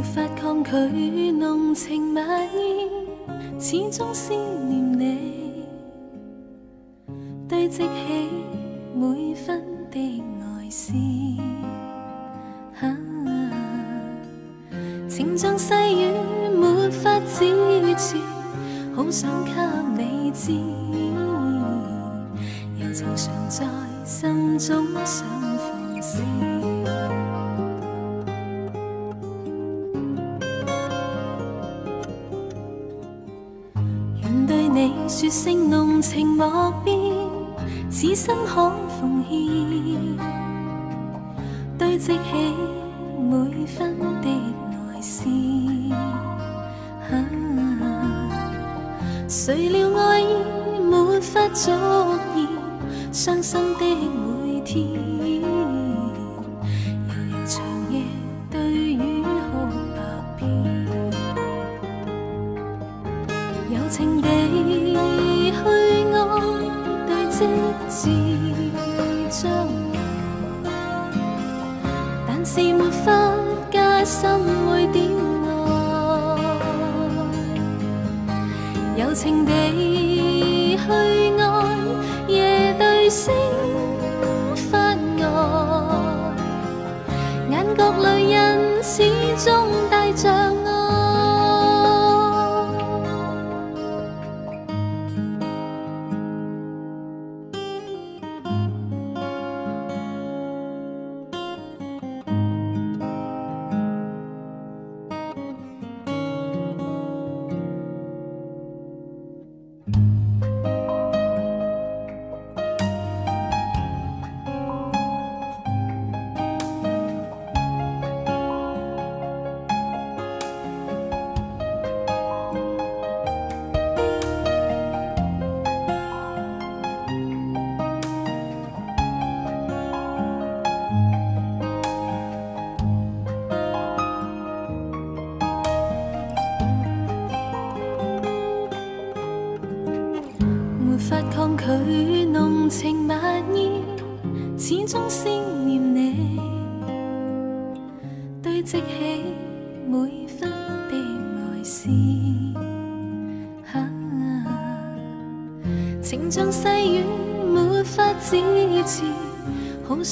无法抗拒浓情蜜意，始终思念你，堆积起每分的爱思。啊，情像细雨，没法止持，好想。绝胜浓情莫变，此心可奉献，堆积起。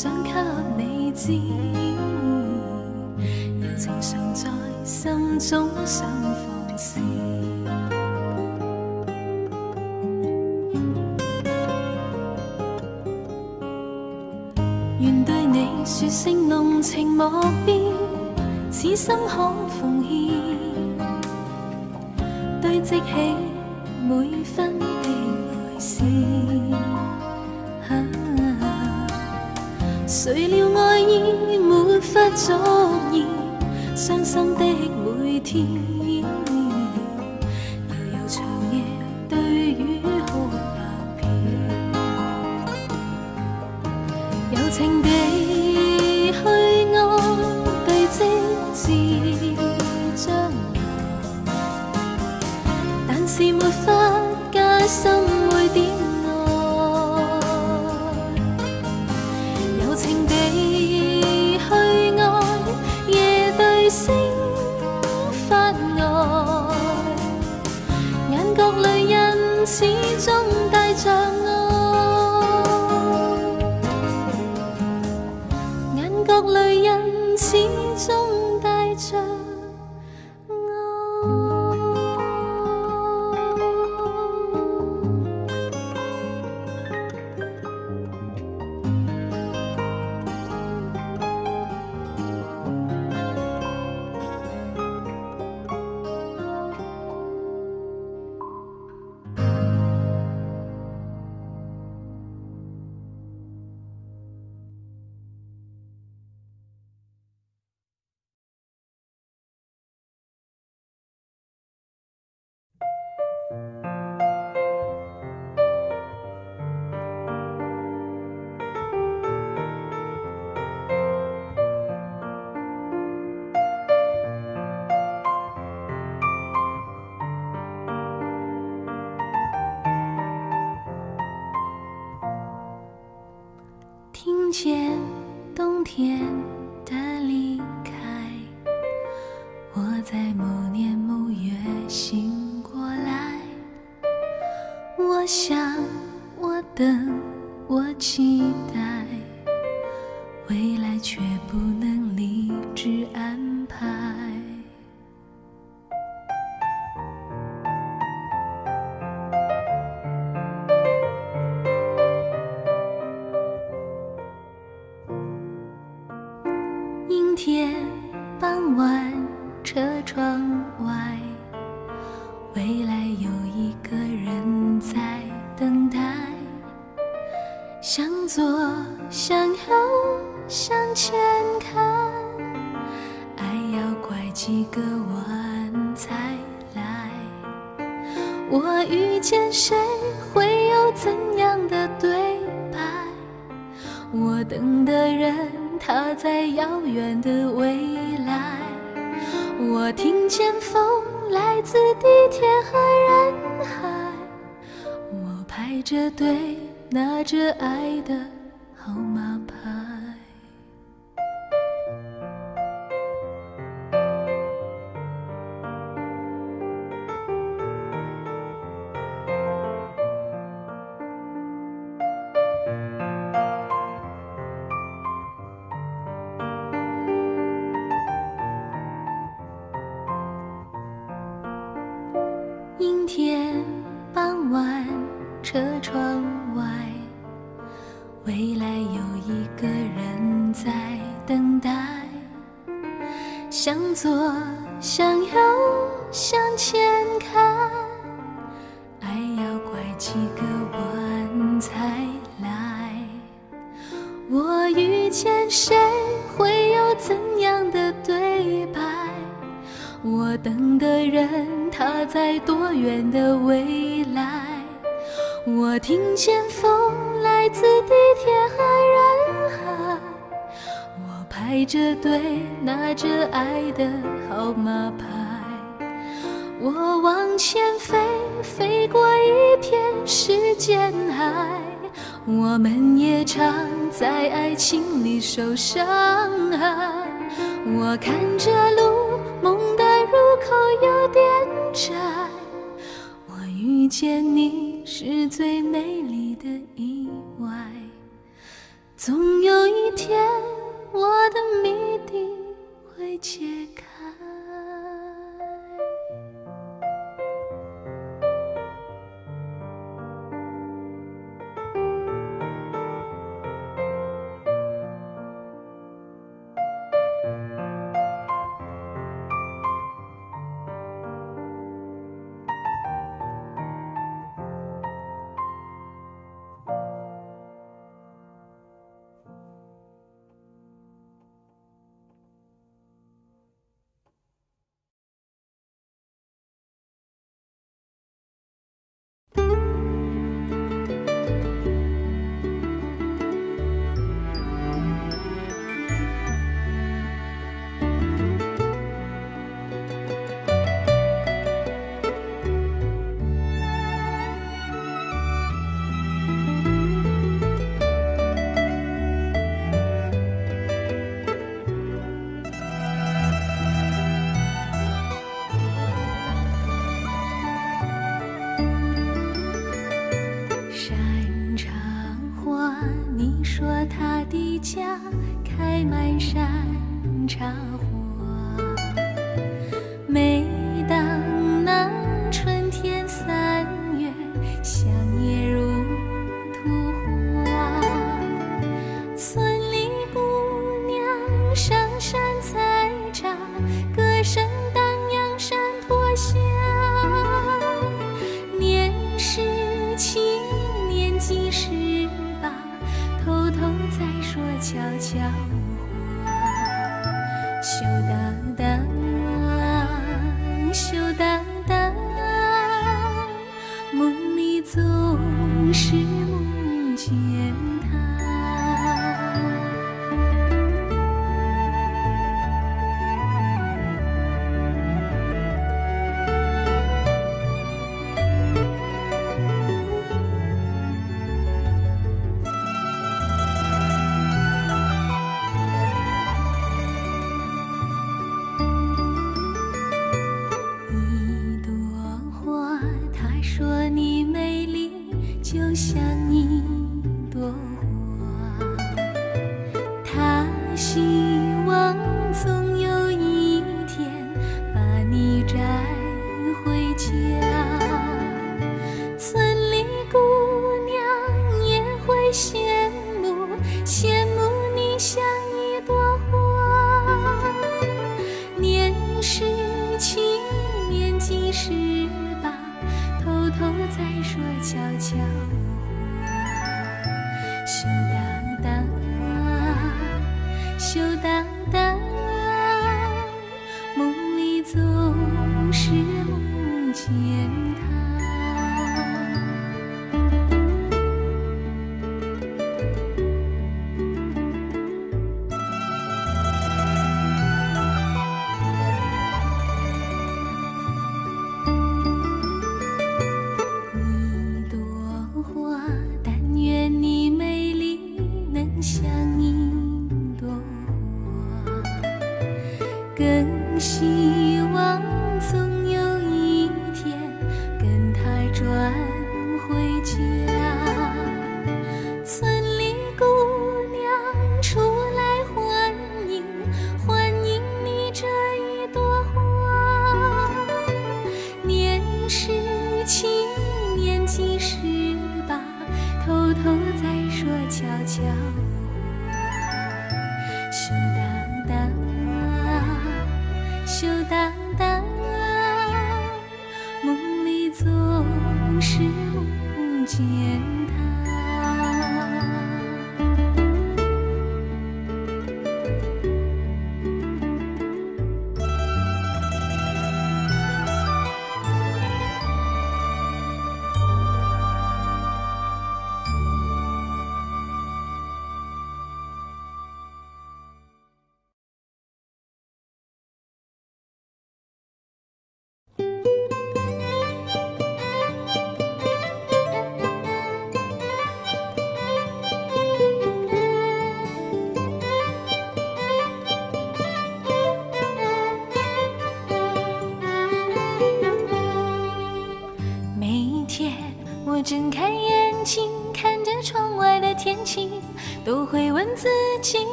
想给你知，柔情常在心中想放肆，愿对你说声浓情莫变，此心可。各类人始终带着爱。对白，我等的人他在遥远的未来，我听见风来自地铁和人海，我排着队拿着爱的号码。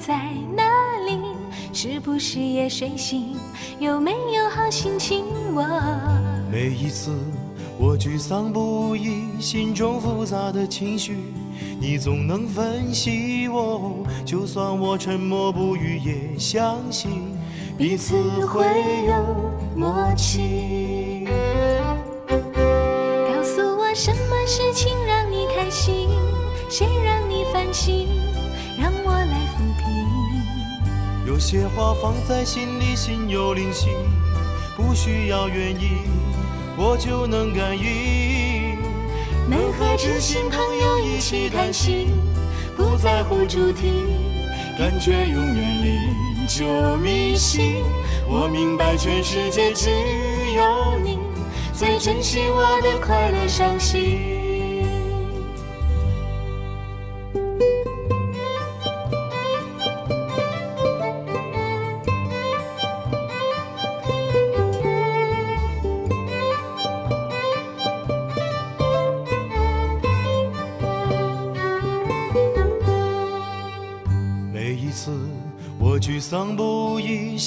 在哪里？是不是也睡醒？有没有好心情？我每一次我沮丧不已，心中复杂的情绪，你总能分析。我。就算我沉默不语，也相信彼此会有默契。告诉我什么事情让你开心？谁让你烦心？有些话放在心里，心有灵犀，不需要原因，我就能感应。能和知心朋友一起谈心，不在乎主题，感觉永远历久弥新。我明白全世界只有你最珍惜我的快乐、伤心。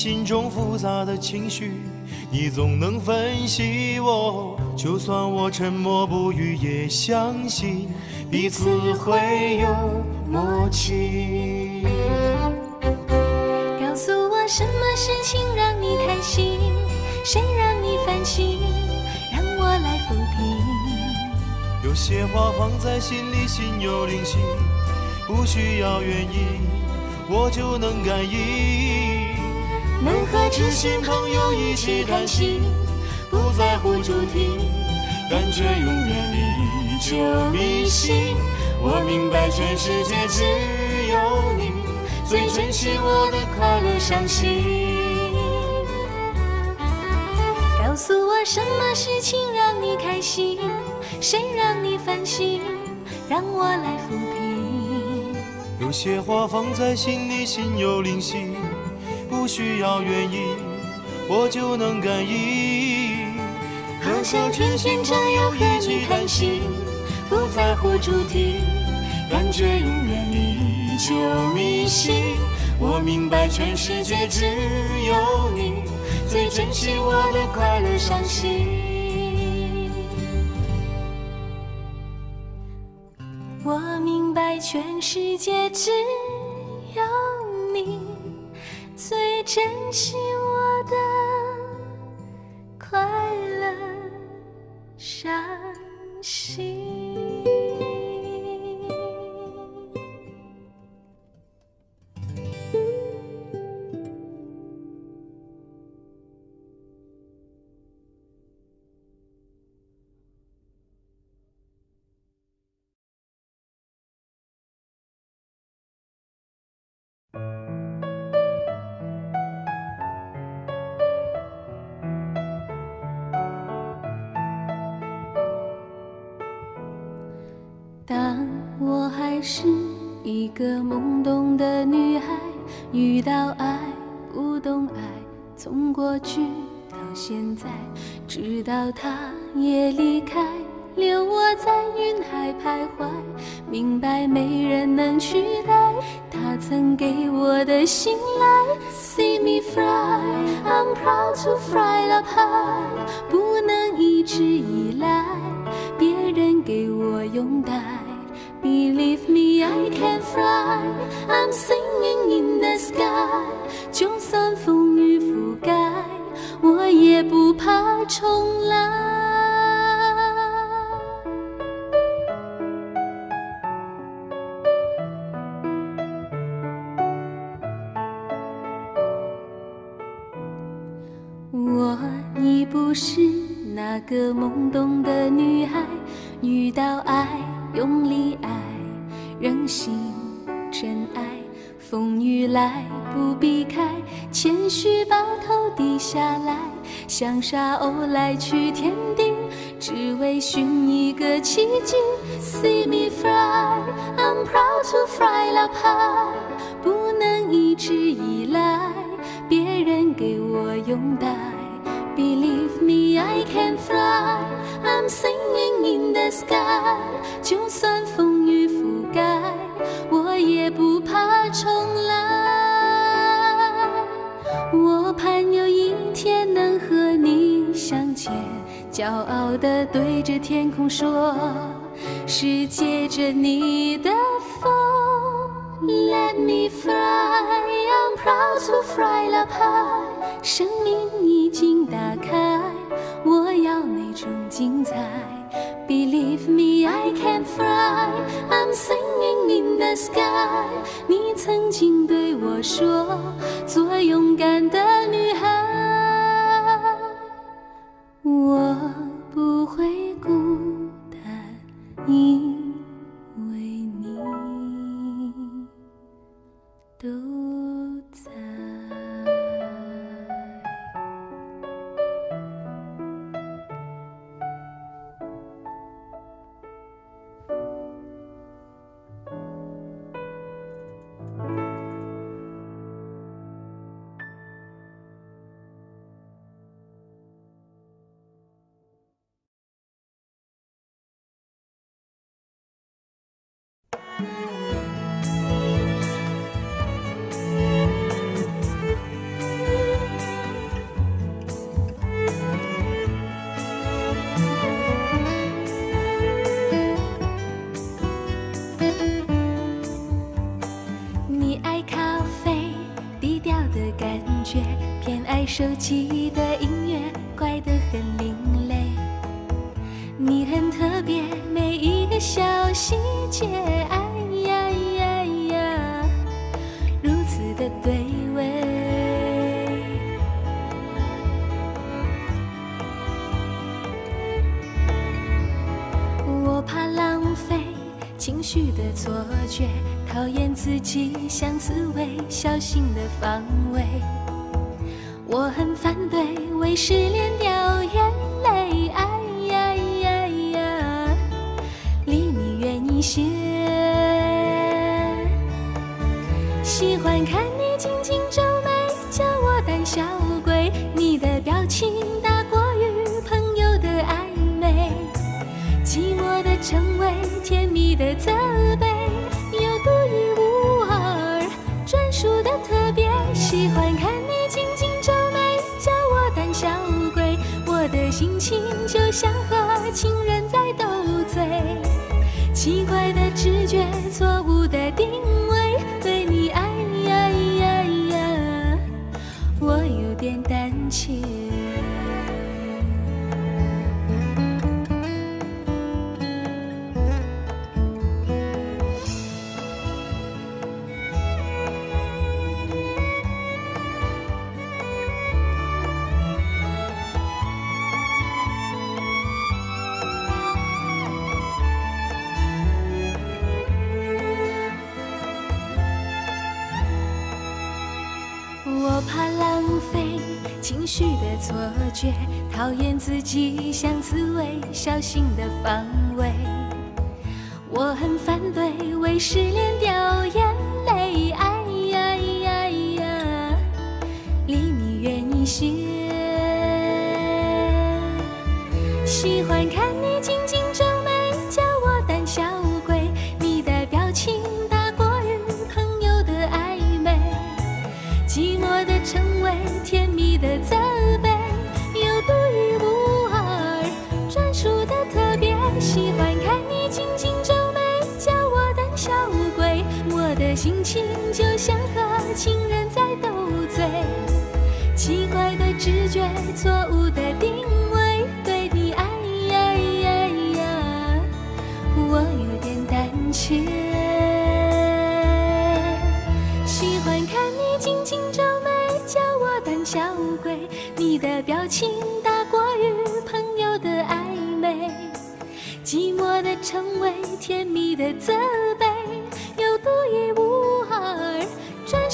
心中复杂的情绪，你总能分析我。就算我沉默不语，也相信彼此会有默契。告诉我什么事情让你开心，谁让你烦心，让我来抚平。有些话放在心里，心有灵犀，不需要原因，我就能感应。能和知心朋友一起谈心，不在乎主题，感觉永远历久弥新。我明白全世界只有你最珍惜我的快乐伤心。告诉我什么事情让你开心，谁让你烦心，让我来抚平。有些话放在心里，心有灵犀。不需要原因，我就能感应。好像天天这样和你谈心，不在乎主题，感觉永远依旧迷信。我明白全世界只有你最珍惜我的快乐伤心。我明白全世界只。珍惜我的快乐、伤心。是一个懵懂的女孩，遇到爱不懂爱。从过去到现在，直到他也离开，留我在云海徘徊，明白没人能取代他曾给我的信赖。See me fly, I'm proud to fly up high。不能一直依赖别人给我拥戴，Believe me. i can fly im singing in the sky 就算风雨覆盖我也不怕重来我已不是那个懵懂的女孩遇到爱用力来，不避开，谦虚把头低下来，像沙鸥来去天地，只为寻一个奇迹。See me fly, I'm proud to fly up high，不能一直依赖别人给我拥戴。Believe me, I can fly, I'm singing in the sky，就算风雨覆盖，我也不怕重来。骄傲地对着天空说：“是借着你的风。” Let me fly, I'm proud to fly up high. 生命已经打开，我要那种精彩。Believe me, I can fly. I'm singing in the sky. 你曾经对我说：“做勇敢的女孩。”吉祥刺猬，小心的防卫。我很反对为失恋。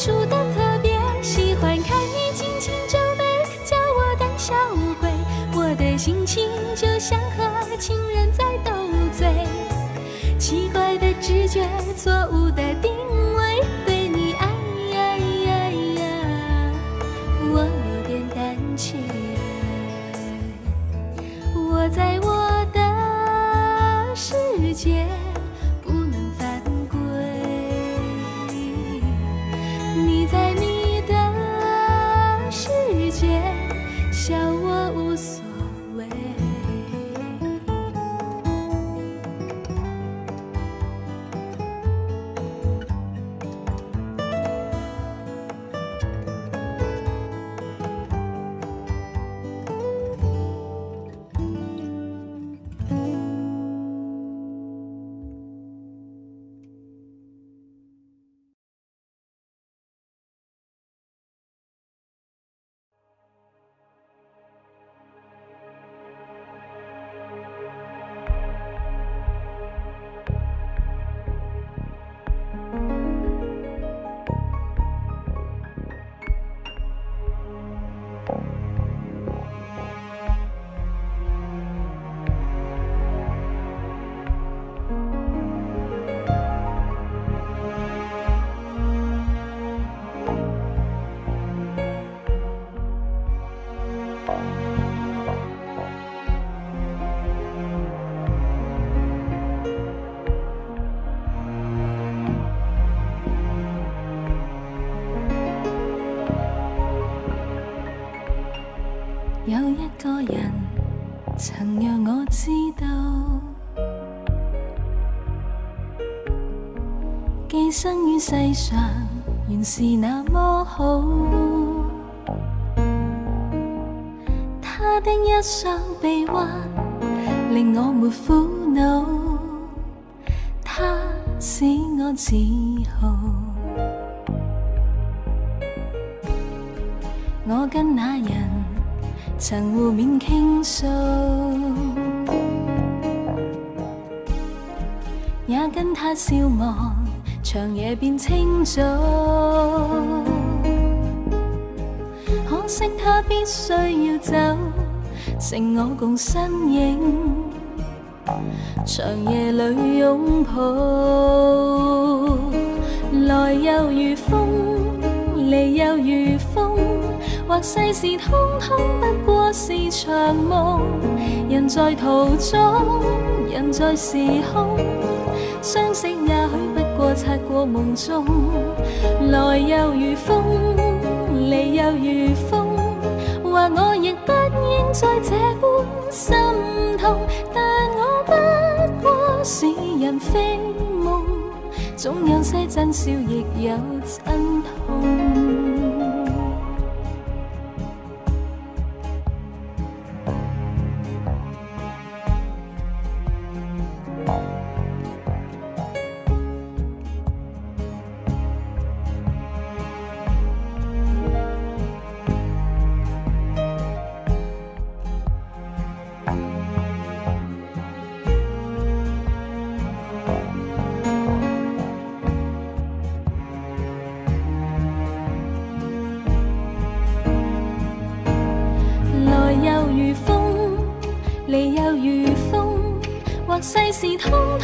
出的特别，喜欢看你轻轻皱眉，叫我胆小鬼。我的心情就像和情人在斗嘴，奇怪的直觉，错误。世上原是那么好，他的一双臂弯令我没苦恼，他使我自豪。我跟那人曾互勉倾诉，也跟他笑望。长夜变清早，可惜他必须要走，剩我共身影，长夜里拥抱。来又如风，离又如风，或世事空空不过是场梦。人在途中，人在时空，相识也许。擦过梦中，来又如风，离又如风。话我亦不应再这般心痛，但我不过是人非梦，总有些真笑，亦有真。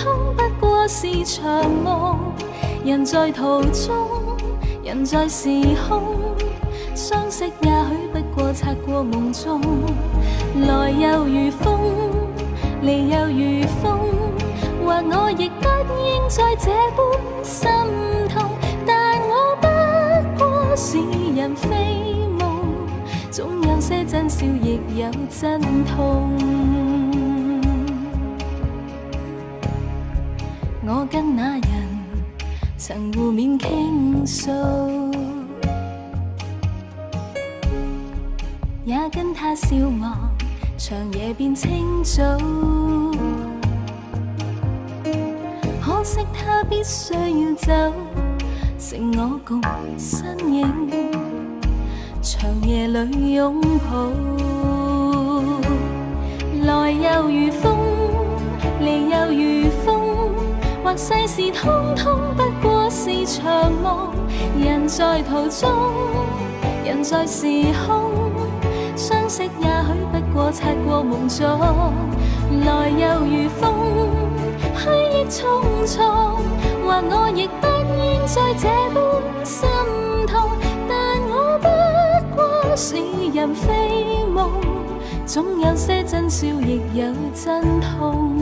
不过是场梦，人在途中，人在时空，相识也许不过擦过梦中，来又如风，离又如风，或我亦不应再这般心痛，但我不过是人非梦，总有些真笑，亦有真痛。我跟那人曾互勉倾诉，也跟他笑望长夜变清早。可惜他必须要走，剩我共身影，长夜里拥抱，来又如风，离又如。或世事通通不过是场梦，人在途中，人在时空，相识也许不过擦过梦中，来又如风，去亦匆匆。或我亦不应再这般心痛，但我不过是人非梦，总有些真笑，亦有真痛。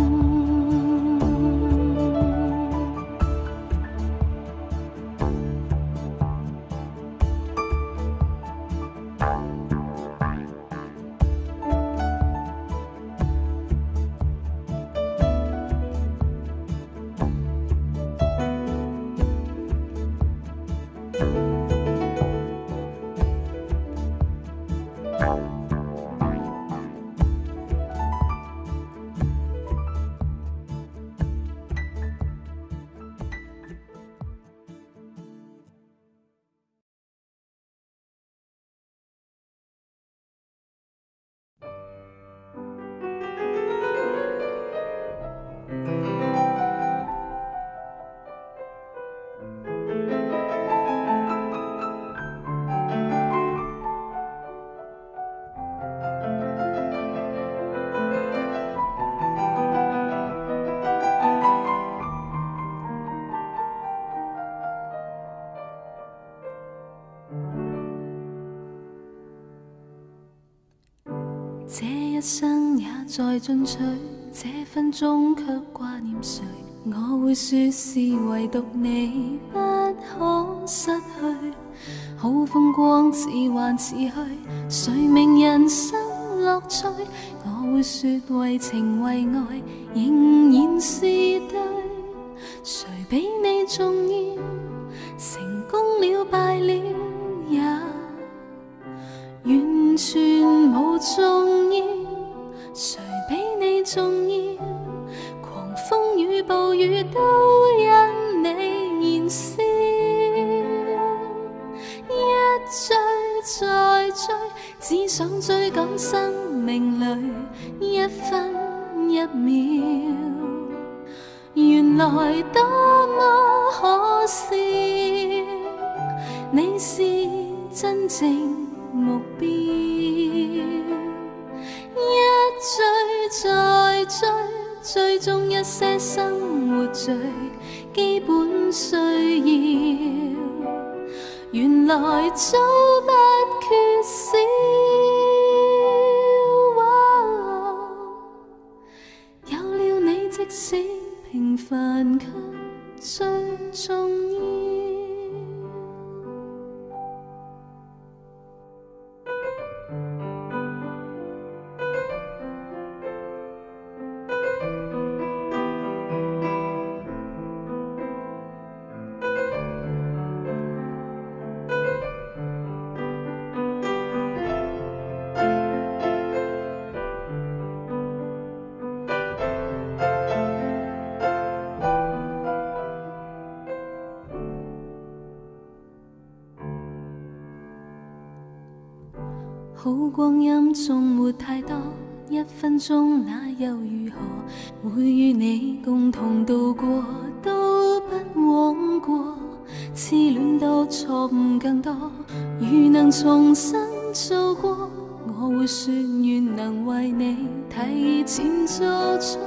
再进取，这分钟却挂念谁？我会说是唯独你不可失去。好风光似幻似虚，谁明人生乐趣？我会说为情为爱，仍然是对。好光阴纵没太多，一分钟那又如何？会与你共同度过都不枉过。痴恋多错误更多，如能重新做过，我会说愿能为你提前做错。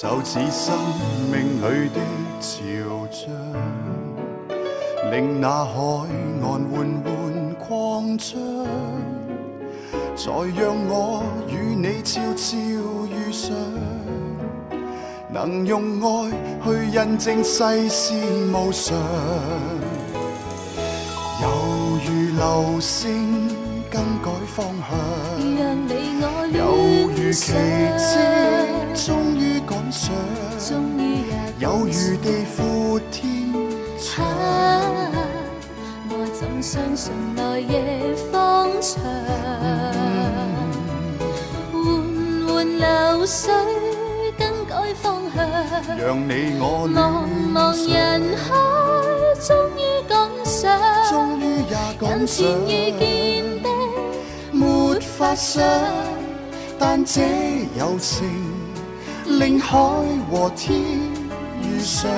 就似生命里的潮涨，令那海岸缓缓扩张，才让我与你悄悄遇上，能用爱去印证世事无常。犹如流星更改方向，犹如奇迹。相信来夜方长，缓缓流水更改方向。让你我茫茫人海，终于赶上，终于也赶上。人前遇见的没法想，但这友情令海和天遇上。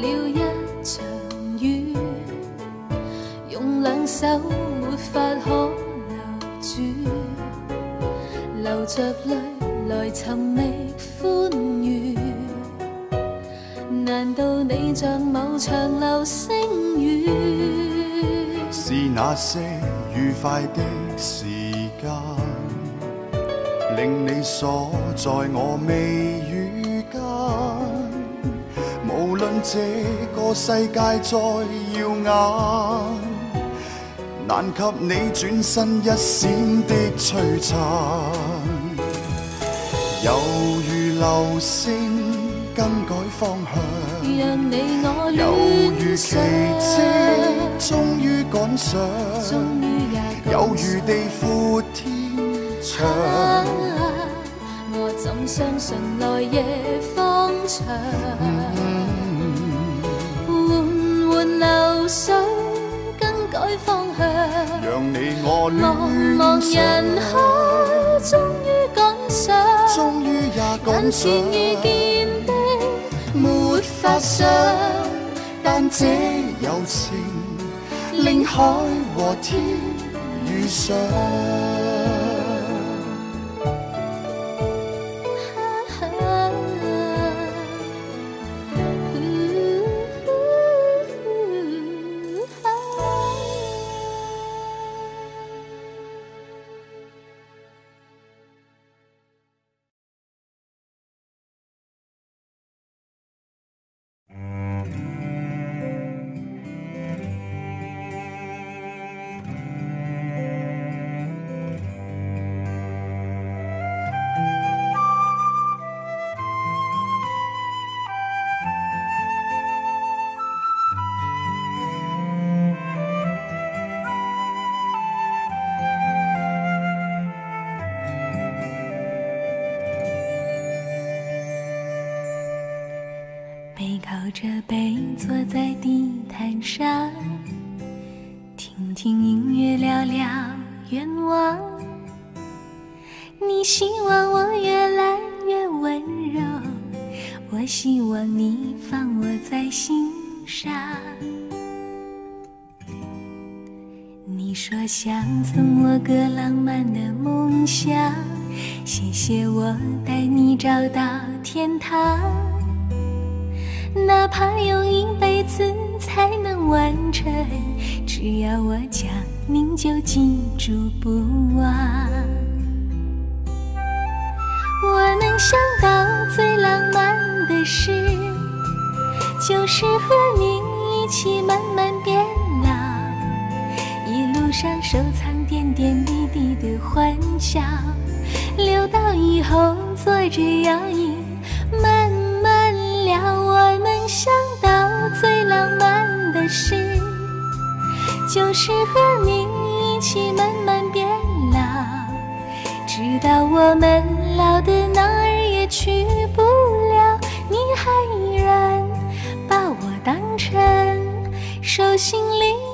了一场雨，用两手没法可留住，流着泪来寻觅欢愉。难道你像某场流星雨？是那些愉快的时间，令你锁在我未。这个世界再耀眼，难及你转身一闪的璀璨。犹如流星更改方向，你我有如奇蹟，终于赶上，犹如地阔天长，我怎相信来日方长？流水更改方向，你我茫茫人海，终于赶上，终于也赶上。但见的没法想，但这友情令海和天遇上。就记住不忘，我能想到最浪漫的事，就是和你一起慢慢变老，一路上收藏点点滴滴的欢笑，留到以后坐着摇椅慢慢聊。我能想到最浪漫的事。就是和你一起慢慢变老，直到我们老的哪儿也去不了，你还依然把我当成手心里。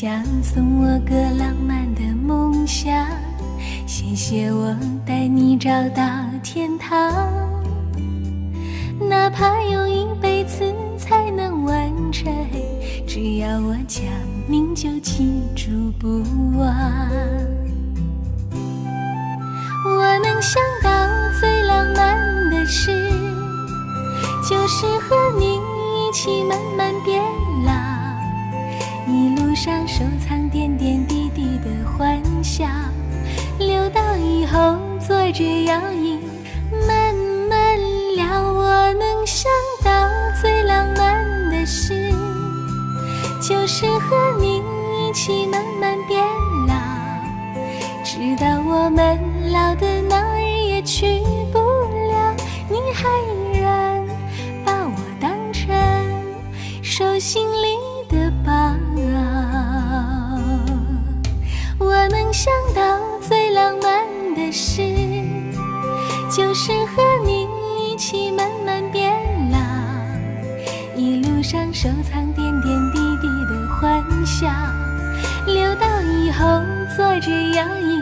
想送我个浪漫的梦想，谢谢我带你找到天堂。直到我们老的哪儿也去不了，你还依然把我当成手心里的宝。我能想到最浪漫的事，就是和你一起慢慢变老，一路上收藏点点滴滴的欢笑，留到以后坐着摇椅。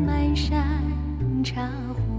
满山茶花。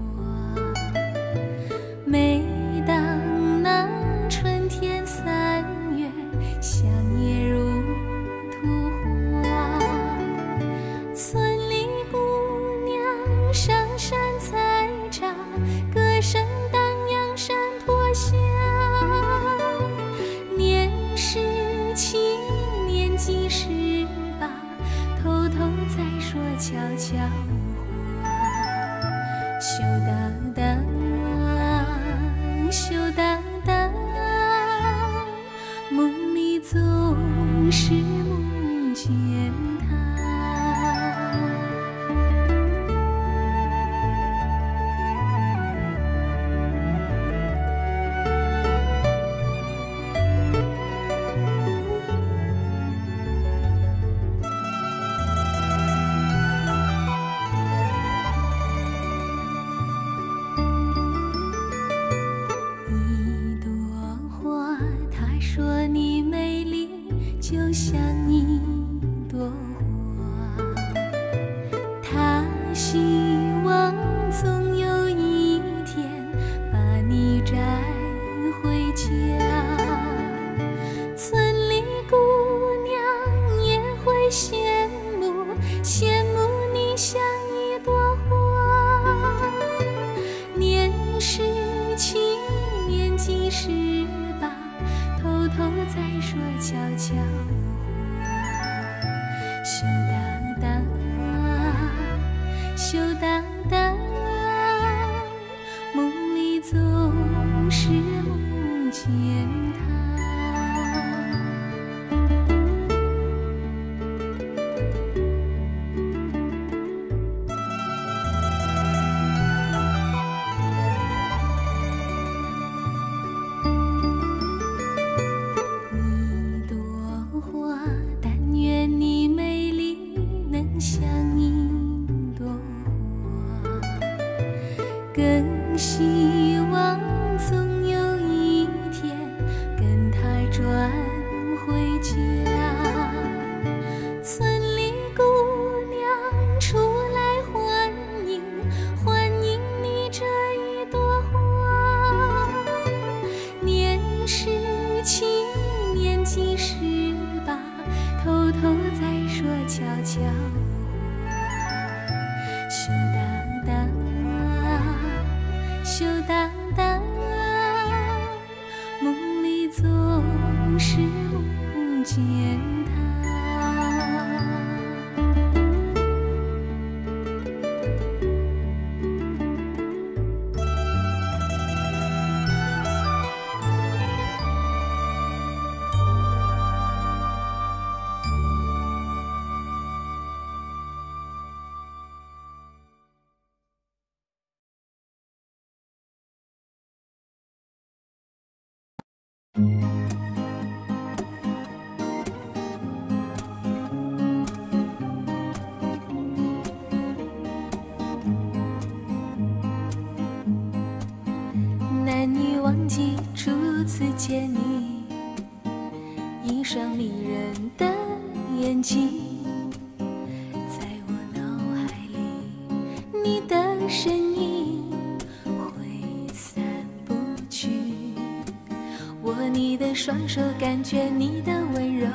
觉你的温柔，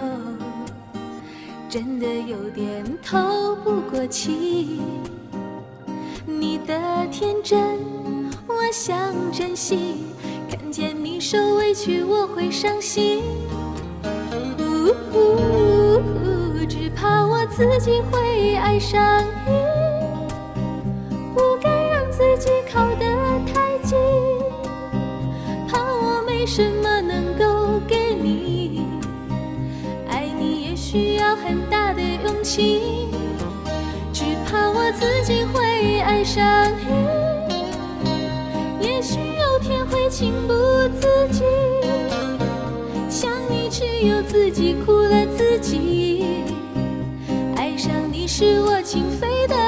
真的有点透不过气。你的天真，我想珍惜。看见你受委屈，我会伤心。呜呜，呜，只怕我自己会爱上。你。情，只怕我自己会爱上你。也许有天会情不自禁，想你只有自己苦了自己。爱上你是我情非得已。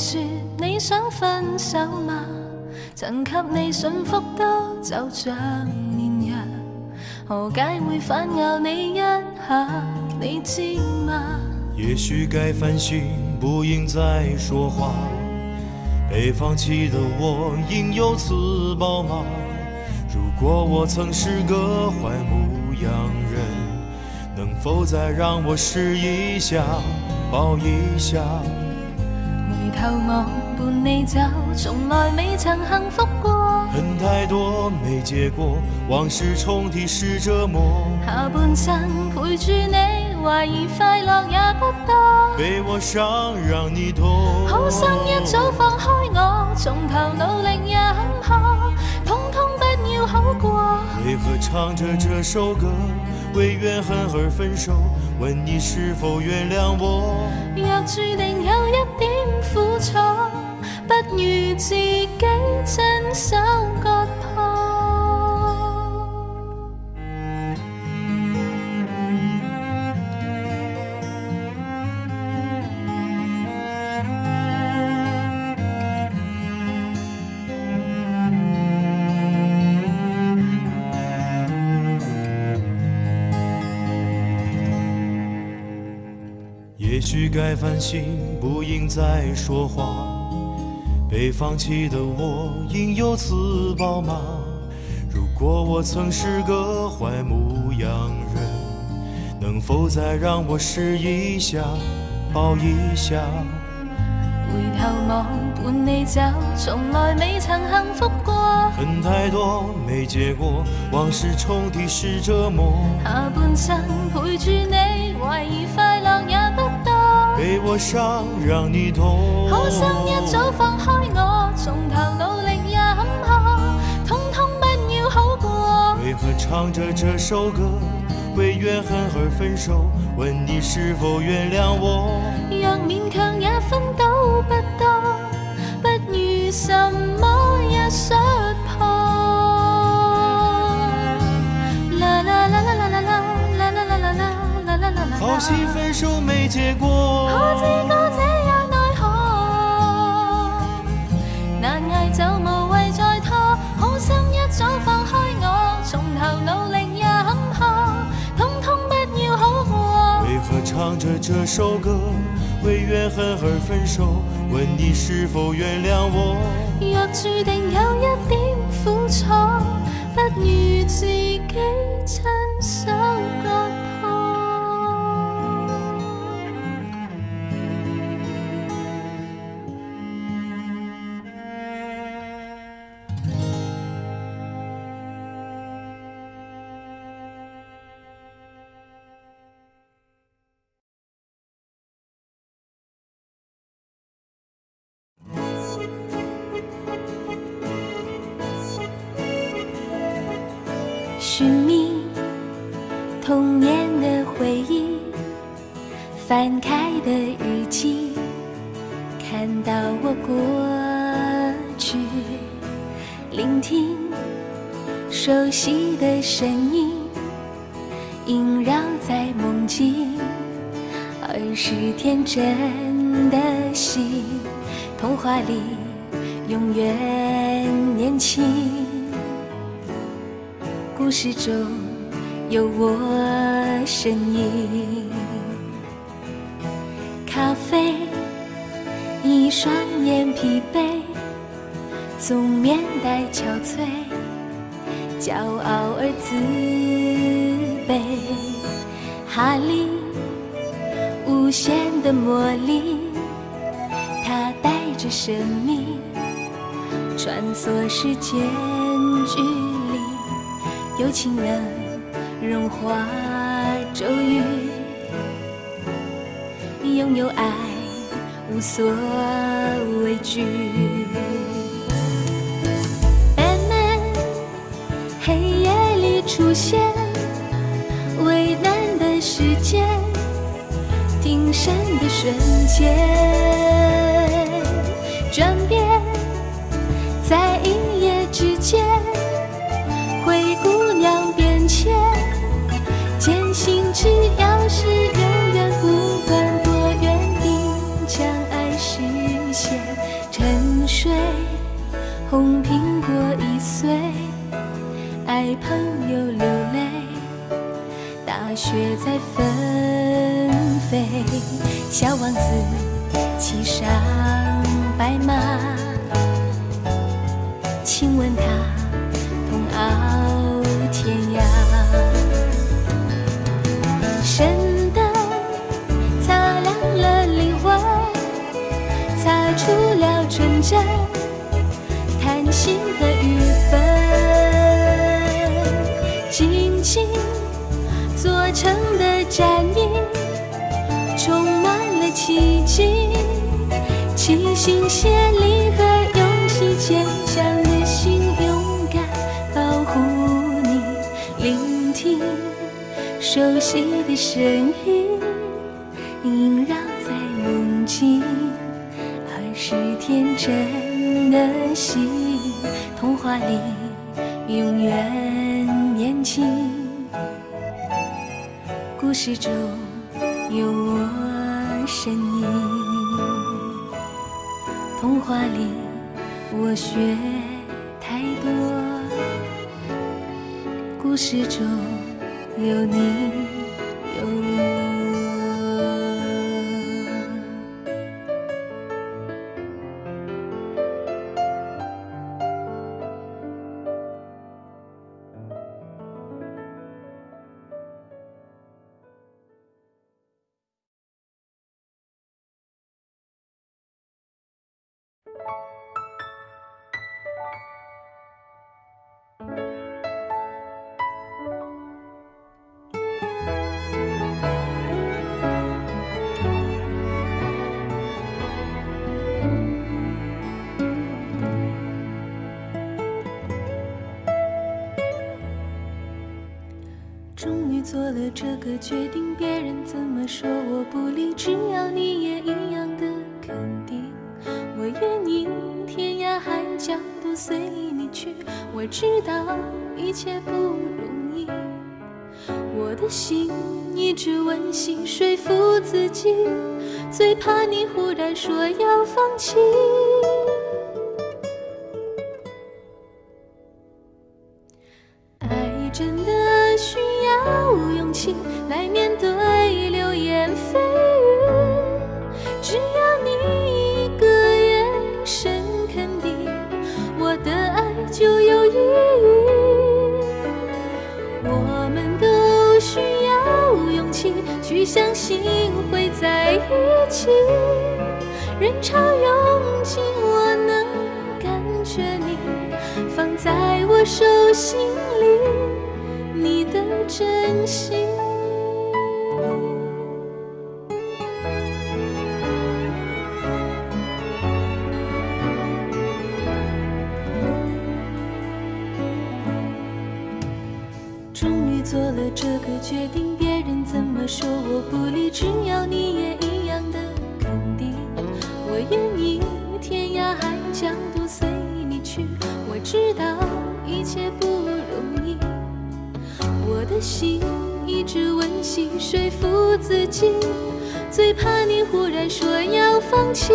说你想分手吗曾给你幸福都就像年夜何解会反咬你一下你知吗也许该反省不应再说话被放弃的我应有此报吗如果我曾是个坏牧羊人能否再让我试一下抱一下伴你走，从来未曾幸福过。恨太多没结果，往事重提是折磨。下半生陪住你，怀疑快乐也不多。被我伤让你痛。好心一早放开我，从头努力也坎坷，通通不要好过。为何唱着这首歌，为怨恨而分手？问你是否原谅我？若注定有一点。苦楚，不如自己亲手割。该反省，不应再说谎。被放弃的我，应有此报吗？如果我曾是个坏牧羊人，能否再让我试一下，抱一下？回头望，伴你走，从来未曾幸福过。恨太多，没结果，往事重提是折磨。下半生陪住你，怀疑。被我伤，让你痛。好心一早放开我，从头努力也坎坷，通通不要好过。为何唱着这首歌？为怨恨而分手，问你是否原谅我？让勉强也分都不多，不如什么也想。是分手没结果。可知道这也奈何，难挨就无谓再拖。好心一早放开我，从头努力也坎坷，通通不要好过。为何唱着这首歌，为怨恨而分手？问你是否原谅我？若注定有一点苦楚，不如自己亲。故事中有我身影，咖啡，一双眼疲惫，总面带憔悴，骄傲而自卑。哈利，无限的魔力，它带着神秘，穿梭时间距。有情人融化咒语，拥有爱无所畏惧。慢慢，黑夜里出现危难的时间，定神的瞬间，转变。雪在纷飞，小王子骑上白马。熟悉的身影萦绕在梦境，儿时天真的心，童话里永远年轻。故事中有我身影，童话里我学太多，故事中。有你。个决定，别人怎么说我不理，只要你也一样的肯定，我愿意天涯海角都随你去。我知道一切不容易，我的心一直温习说服自己，最怕你忽然说要放弃。决定别人怎么说我不理，只要你也一样的肯定，我愿意天涯海角都随你去。我知道一切不容易，我的心一直温习说服自己，最怕你忽然说要放弃。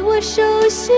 在我手心。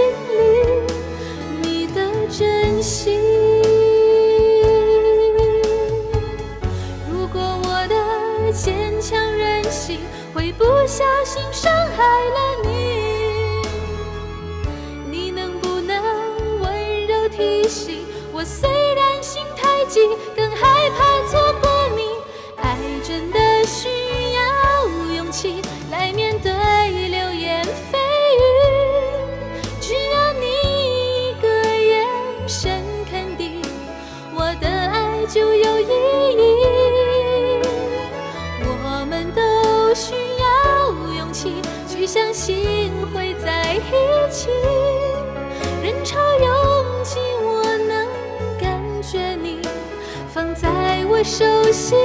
熟悉。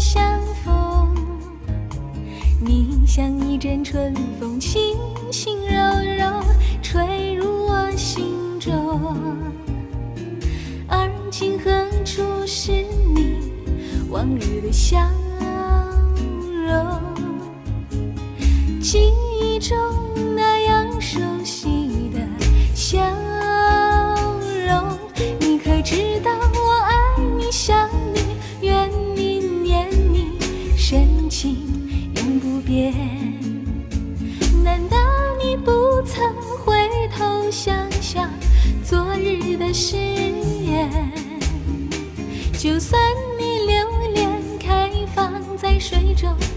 相逢，你像一阵春风，轻轻柔柔吹入我心中。而今何处是你往日的笑容？show.